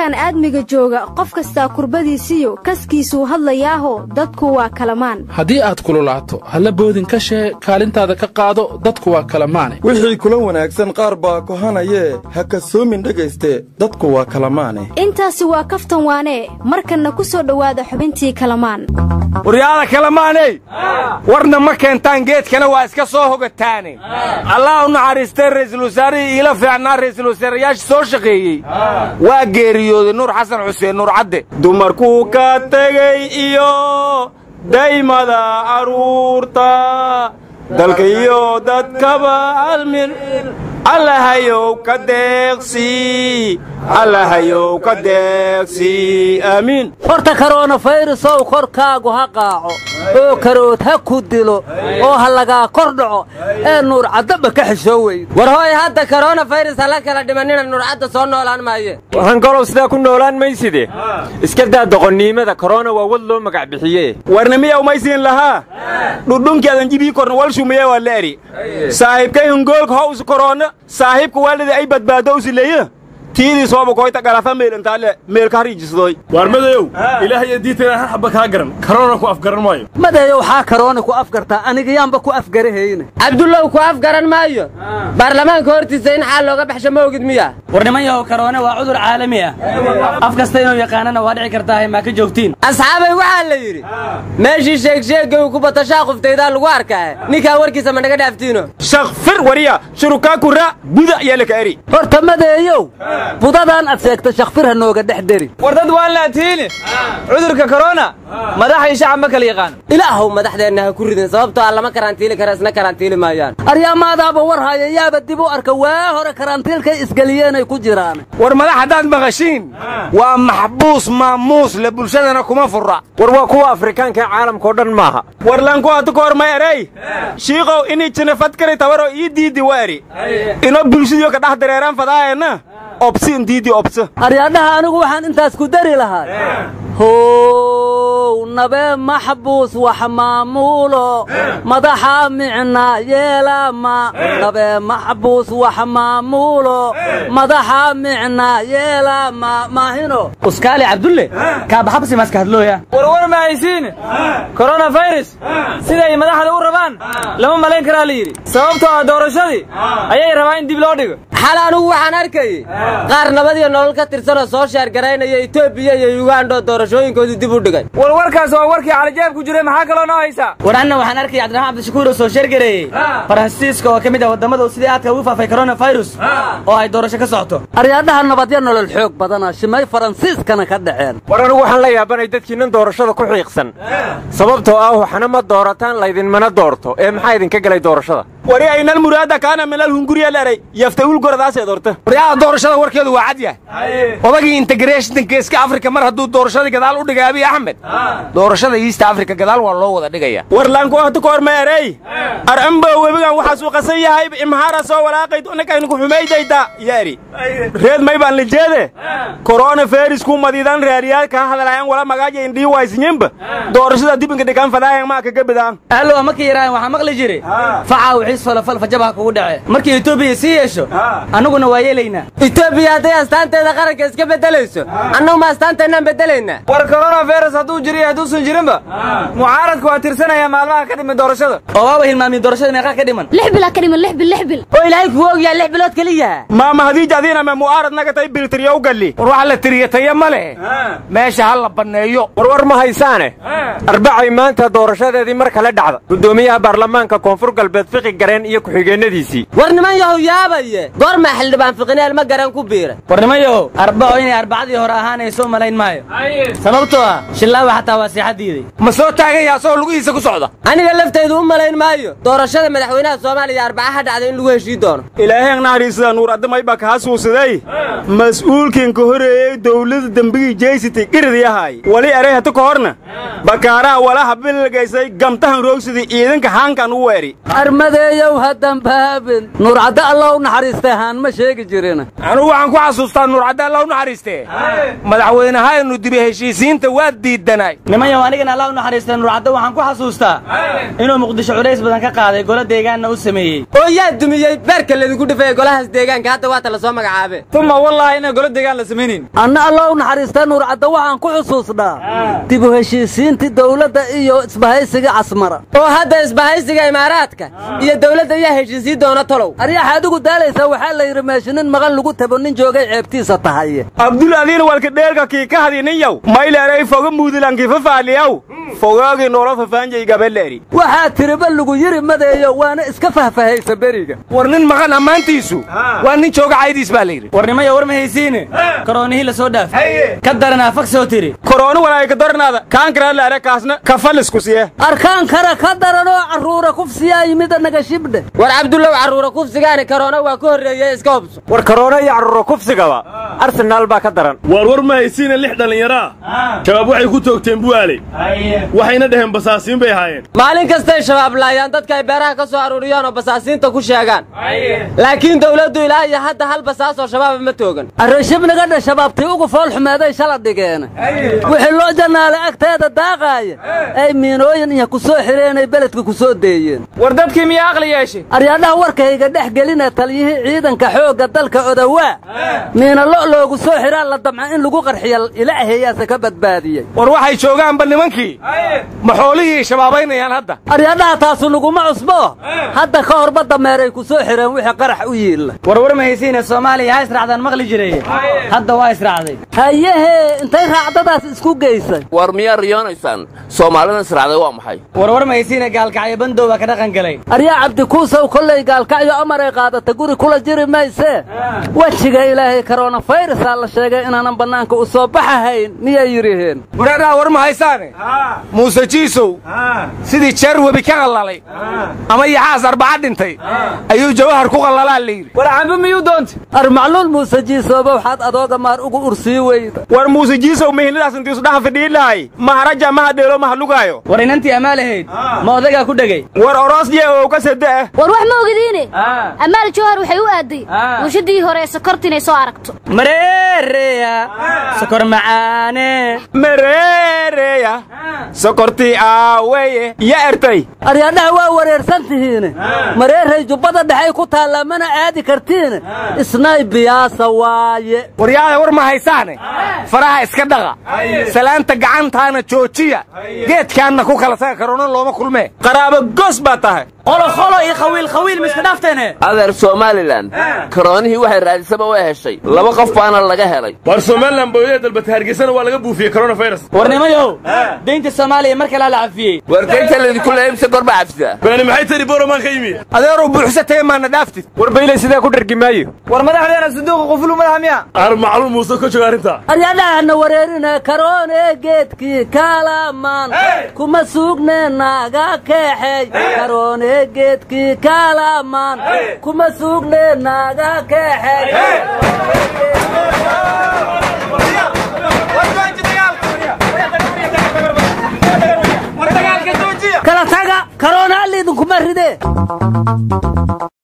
koonkan aadmiga jooga qof kastaa kurbadiisiyo kaskiisuu hadlayaaho dadku waa kalamaan. Haddii aad kululaato halla boodin ka shee kaalintaada ka qaado dadku waa kalamaane. Wixii kula wanaagsan qaar baa kohanayee ha kasoomin dhegayste dadku waa kalamaane. Intaasi waa kaftan waanee markanna ku soo dhowaada xubintii kalamaan. Waryaada kalamaaney warna ma keentaan geedkana waa iska soo hogataane. Allah u naxariistay ra'iisul wasaarihii iila fiicnaa ra'iisul wasaarayaasha soo shaqeeyey. Waa geeriyooday nuur xasan xuseen nuur cadde. Dumarkuu ka tegey iyo daymada carruurta dalka iyo dadkaba almin allahayow ka deeqsii allahayow ka deeqsii aamiin horta koronafayrusow korkaagu ha qaaco oo karood ha ku dilo oo ha lagaa kor dhaco ee nuur caddaba ka xishoo weyn. War hooy hadda koronafayras hala kala dhimanina nuurcadda soo noolaan maaye. Hangolow sidaa ku noolaan mayside iska daa doqonniimada korona waa wad loo magac bixiye warnimiyaw maysiin lahaa? Dhudhunkeedan jibii korna wal shumiye waa la eri. Saaxiibkay hungoolka hows korona saaxiibka waalida ay badbaado usileeye tiidii sooba koyta galafa meelantaale meelka hariijisdoy waar madayow ilaahay diintayna har xabba kaa garan. Karoona ku afgaran maayo. Madayow xaa karoona ku afgartaa anigayaanba ku afgarahayne cabdullow ku afgaran maayo. Baarlamaanka hortiisa in xaal looga baxsho ma ogid miya? War niman yahow karoone waa cudur caalami ah. Af kasta inuu yaqaanana waa dhici kartaahay maa ka joogtiin. Asxaabay waxaa la yidhi meeshii sheegsheegga uu ku bato shaaquftaydaan lagu arkaa ninkaa warkiisa ma naga dhaaftiino shakfir wariya shurukaa kura buda ayaa laka eri. Horta madeeyow budadaan ad sheegta shakfir ha nooga dhex deri. War dad waan laatiini cudurka korona madax iyo shacab ma kala yaqaan. Ilaahow madaxdeenna ha ku ridin sababtoo aan lama karantiili kara isna karantiili maayaan. Aryaamaadaaba war haya yaaba dib u arka waa hore karantiilkay isgeliyeenay ku jiraan. War madax haddaad maqashiin waa maxbuus maamuus le bulshadana kuma furra. War waa kuwa afrikaanka caalamkao dhan maaha. War ka hor ma erey shiikow inii jinafadkari tabaro ii diidi wa eri ino bulshadiyo ka dhex dareeraan fadaayana obsin diidi obsa aryaadhaha anigu waxaan intaas ku dari lahaa. How nabee maxbuus wax maamuulo. Madaxa micna yeelama. Nabee maxbuus wax maamuulo. Madaxa micna yeelama. Maahino? Uskaali cabdulle kaabaxabsi maska hadlooya warwar ma haysiin koronafayras siday madaxda u rabaan lama malayn karaa la yidhi. Sababtoo ah doorashadii ayay rabaa in dib loo dhigo. Xal anugu waxaan arkayey. Qaar nabadiyo nolol ka tirsanoo soo sheergaraynaya etoobiya iyo yugandho doorashooyinkoodii dib u dhigay. War warkaas waa warkii calijaab ku jiray maxaa kaloo noo haysaa war anna waxaan arkayay cabdiraxmaan cabdishakuur oo soo sheergareeyey faransiiska oo ka mid ah waddamada sidii aadka ugu faafay koronafirus oo ay doorasho ka socoto. Aryaadhaha nabadyo nolol xoog badana shimay faransiiskana ka dhaceen. War anigu waxaan la yaabanay dadkiinnan doorashada ku xiiqsan. Sababtoo ah waxna ma doorataan laydinmana doorto. Ee maxaa idinka galay doorashada wari aynal muraada kaana minal hunguriya leray yafta ulgoradaaseed horta waryaha doorashada warkeedu waa cad yahay. Odagii integreshonka iska afrika mar hadduu doorashadii gadaal u dhigay abiy axmed. Doorashada east africa gadaal waa loo wada dhigaya. War laanku hata kahor ma erey arcambo webigan waxaasuu qasan yahay imhaara soo walaaqayd ninkaaynu ku xumaydayda ya eri reed may baan lijeede korona feris ku madiidan reeriyaalka ha hadalayan wala magaaja indhii waaysinyemba doorashada dibinka dhigan fadaayan maa kaga bidaan. Ahlowa markii yaraahan waxaa maqli jiray? Facaa wixiis falafal fajabaha kugu dhace. Markii etoobiya sii yeesho annaguna waa yeelaynaa etoobiya hadday astaanteeda qaranka iska beddelayso annagu ma astaanteennaan beddelaynaa war koronafayras hadduu jiriyo hadduusan jirinba mucaaradku waa tirsanaya maalmaha ka dhimi doorashada. Oo waaba hilmaamiye doorashada meeqaa ka dhiman. Lix bilaa ka dhiman lix bil lix bil. Oo ilaahay kugu ogyaha lix bilood keliya. Maama hadiij adiina me mu'aarad naga tay biltiriyo u galli. War waxa la tiriya taya ma leh. Meesha ha la banneeyo warwar ma haysaane. Arbacay maanta doorashadeedii mar kale dhacda. Guddoomiyaha baarlamaanka koonfur galbeed fiqi gareen iyo ku-xigeenadiisii. War niman yahow yaabaye goormaa xildhibaan fiqineel ma garan ku biira war niman yahow arbaco inay arbacadii hore ahaanayso malayn maayo. Sababtoo ah shillaawa xataa waa seexa diiday ma soo taagaya asagoo lugihiisa ku socda? Aniga laftaydu u malayn maayo doorashada madaxweynaha soomaaliya arbaca ha dhacda in lagu heshii doono. Ilaahay naxariisada nuur addamay baa kaa suusaday mas'uulkiin ka horeeyey dowladda dembigii jeysitay qirdiyahaay wali eray hata ka horna. Bakaaraha walaha bilgaysay gamtahan roogsidii ciidanka haankan u weeri. Armadee eeyow ha dambaabin nuurcaddo allah u naxariistay haan ma sheegi jirin anugu waxaan ku xasuustaa nuurcadda alla u naxariistee madaxweynehaynu dibi heshiisiinta waa diidanay nimanyaw anigana allah u naxariistay nuurcaddo waxaan ku xasuustaa. Inuu muqdisho culays badan ka qaaday golo deegaanna u sameeyey. Oo yaa dumiyey beerka ladinku dhifay golahaas deegaanka hadda waata la soo magacaabe tuma wallaahi inaan golo deegaan la samaynin anna allah u naxariistay nuurcaddo waxaan ku xusuusnaa. Dib u heshiisiintii dowladda iyo isbahaysiga casmara oo hadda isbahaysiga imaaraadka iyo dowladda yaa heshiisii doona tolow. Aryaxa adigu daalaysaa waxaa la yidhi meesha nin maqan lagu tabo nin joogay ceebtiisa tahay. Abdul adiin walka dheelka kii ka hadiniyow mayleeray foga muudilanki fogaagii noola fafaanjay gabaleeri waxaa tiriba lagu yiri madeeyo waana iska fahfahaysa beriga. War nin maqan ammaantiisu. Waa nin jooga caydiis baa la yidhi. War war ma haysiine? Karoonihii la soo dhaaf. Ka daranaa fag soo tiri. Korooni walaay ka daranaada. Kaan karaala arakaasna kafalisku siye arkaan kara ka daran oo carruura kufsiyaa yimida naga shibdhe war cabdullow carruura kufsigaani karoona waa ka horreeyey iska hubso war karoona iyo carruura kufsigaba arsenaal baa ka daran. Waar war ma haysiina lix dhallinyaraa shabaab waxay ku toogteen bu'aaley waxayna dhaheen basaasiin bay ahaayeen. Maalin kastay shabaab laayaan dadka ay beeraha ka soo aruuriyaan oo basaasiinta ku sheegaan. Laakiin dawladdu ilaa iyo hadda hal basaasoo shabaaba ma toogan. Arrashibnaga dha shabaabtii ugu fool xumeeday shala dhigeen wixii loo jannaalay agteeda daaqaaya ay miinooyin iyo ku soo xireenay beledka ku soo deeyeen. War dadkii miyaa aqli yeeshay aryaadhaha warkayga dhex gelina taliyihii ciidanka xoogga dalka odawaa miina lo' loogu soo xiraa la damca in lagu qarxiya ilaahayaase ka badbaadiyey. War waxay joogaanba nimankii Rein! Ma xoolihii shabaabaynayaan hadda? Aryadhaha taasu laguma cusbo. Hadda ka horba dameeray ku soo xireen wixii qarax u yiilla war war ma haysiine soomaaliya ha israacdaan maqli jiray. Hadda waa israacday. Hayehee intay raacdadaas isku geysay. War miyaa riyoonaysaan? Soomaalidan israacday waa maxay? War war ma haysiine gaalkacyo bandow baa ka dhaqan galay. Aryaa cabdikuusow kollay gaalkacyo amaray qaadata guri kula jiri maysee wejiga ilaahay karoonafayrasaa la sheegay inaanan bannaanka u soo baxahayn miyay yidhiheen wareedhaha war ma haysaane muuse jiisow. Sidii jeer webi ka qallalay. Ama yaxaas arbaca dhintay ayuu jawahar ku qallalaa la yidhi. War cambe miyuu doontay? Armacluul muuse jiisooba waxaad adooga maar ugu ursii weyda. War muuse jiisow mihinadaas intiisu dhaha fidhiilahay maharaja maha dheelo maha lugaayo. War inantii amaalahayd ma odagaa ku dhegay? War oroosye oo ka sade ah. War wax ma ogdiine amaal jawhar waxay u aaday warshadii hore ee sokorta inay soo aragto. Mareereya sokor macaane. Mareereya sokortii aaweye ya ertay? Aryaadhaha waa wareersan tihiine mareeray jubbada dhexay ku taallaa mana aadi kartiine isnay biyaasa waaye. Waryaada war ma haysaane? Faraha iska dhaqa. Salaanta gacantaana joojiya. Geedkaanna ku kala taga karoona looma kulmee. Qaraabo gos baa tahay. Qoloqolo iyo khawiil khawiil ma iska dhaafteene adeer somalilan karoonihii waxay raadisaba way heshay. Laba qof baana laga helay. War somalilan bawdee dalbata hargeysana waa laga buufiyey coronavirus. War nimayow deynta soomaaliya mar kalaa la cafiyey war deynta laydinku leeimse gorba cabsidaa bani maxay tari boromaan ka yimi adeeruu buuxsatay maana dhaaftid war bayle sidaa ku dhargi maayo war madaxdeena sanduuqa qufulu madaxa miya ar macluum muuse ka jooga arrinta aryadhahana wareerina karoone geedkii kaalamaan kuma suugne naaga keexey karoone geedkii kaalamaan kuma suugne naaga keexey karoona alliidinkuma ride